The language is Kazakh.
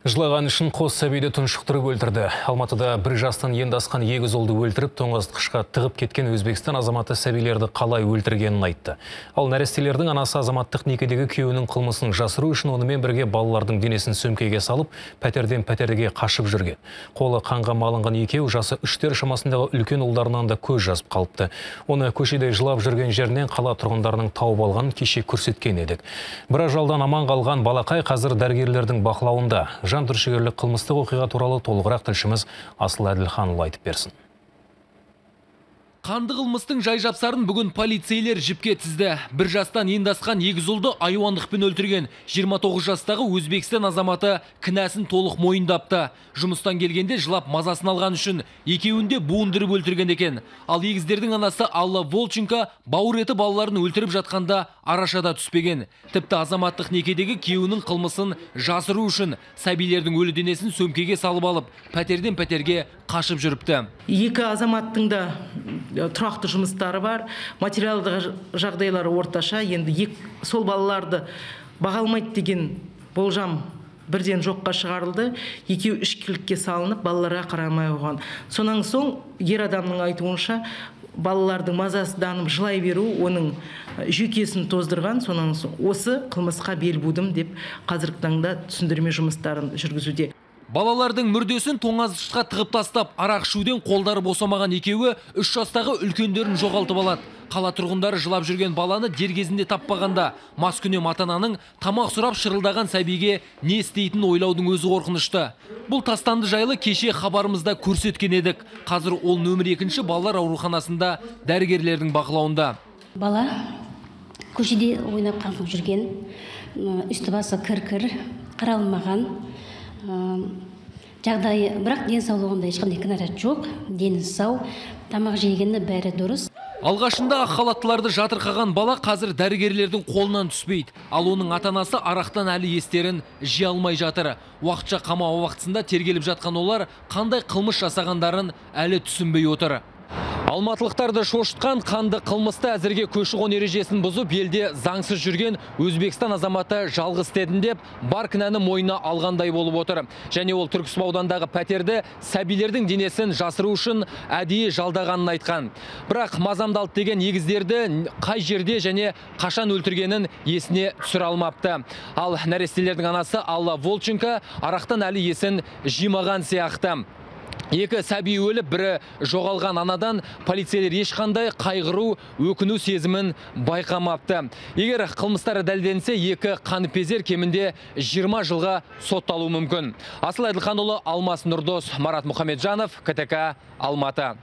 Жылаған үшін қос сәбиді тұншықтырып өлтірді. Алматыда бір жастан енді асқан егіз ұлды өлтіріп, тоңазытқышқа тығып кеткен Өзбекстан азаматы сәбилерді қалай өлтіргенін айтты. Ал нәрестелердің анасы азаматтық некедегі күйеуінің қылмысын жасыру үшін онымен бірге балалардың денесін сөмкеге салып, пәтерден пәтерге қашып жүрген. Қолы қанға малынған екеу жасы үштер шамасындағы үлкен ұлдарынан да көз жазып қалыпты. Оны көшеде жылап жүрген жерінен қала тұрғындарының тауып алған кеше көрсеткен едік. Бір ажалдан аман қалған балақай қазір дәрігерлердің бақылауында жан түршігерлік қылмыстық оқиға туралы толығырақ тілшіміз Асыл Әділханұлы айтып берсін. Қанды қылмыстың жай жапсарын бүгін полицейлер жіпке тізді. Бір жастан енді асқан егіз ұлды айуандықпен өлтірген 29 жастағы Өзбекстан азаматы кінәсін толық мойындапты. Жұмыстан келгенде жылап мазасын алған үшін екеуінде буындырып өлтірген екен. Ал егіздердің анасы Алла Волченко бауыр еті балаларын өлтіріп жатқанда арашада түспеген. Тіпті азаматтық некедегі күйеуінің қылмысын жасыру үшін сәбилердің өлі денесін сөмкеге салып алып, пәтерден пәтерге қашып жүріпті. Екі азаматтың да тұрақты жұмыстары бар материалдық жағдайлары орташа енді сол балаларды баға алмайды деген болжам бірден жоққа шығарылды екеуі ішкілікке салынып балаларға қарамай қойған сонан соң ер адамның айтуынша балалардың мазасызданып жылай беру оның жүйкесін тоздырған сонан осы қылмысқа бел будым деп қазіргі таңда түсіндірме жұмыстарын жүргізуде. Балалардың мүрдесін тоңазытқышқа тығып тастап, арақ ішуден қолдары босамаған екеуі үш жастағы үлкендерін жоғалтып алады. Қала тұрғындары жылап жүрген баланы дер кезінде таппағанда, маскүнем ата-ананың тамақ сұрап шырылдаған сәбиге не істейтінін ойлаудың өзі қорқынышты. Бұл тастанды жайлы кеше хабарымызда көрсеткен едік. Қазір ол нөмір екінші балалар ауруханасында дәрігерлердің бақылауында. Бала көшеде ойнап қаңқып жүрген, үсті басы кір-кір, қаралмаған жағдайы бірақ денсаулығында ешқандай кінәрат жоқ дені сау тамақ жегені бәрі дұрыс. Алғашында ақ халаттыларды жатырқаған бала қазір дәрігерлердің қолынан түспейді. Ал оның ата анасы арақтан әлі естерін жия алмай жатыр. Уақытша қамау уақытысында тергеліп жатқан олар қандай қылмыс жасағандарын әлі түсінбей отыр. Алматылықтарды шошытқан қанды қылмысты әзірге көші қон ережесін бұзып елде заңсыз жүрген Өзбекстан азаматы жалғыз істедім деп бар кінәні мойнына алғандай болып отыр. Және ол Түрксіб аудандағы пәтерді сәбилердің денесін жасыру үшін әдейі жалдағанын айтқан. Бірақ мазамдалды деген егіздерді қай жерде және қашан өлтіргенін есіне түсіре алмапты. Ал нәрестелердің анасы Алла Волченко арақтан әлі есін жимаған сияқты. Екі сәби өліп, бірі жоғалған анадан полицейлер ешқандай қайғыру, өкіну сезімін байқамапты. Егер қылмыстары дәлденсе, екі қаныпезер кемінде 20 жылға сотталуы мүмкін. Асыл Әділханұлы Алмас Нұрдос, Марат Мұхамеджанов, КТК, Алматы.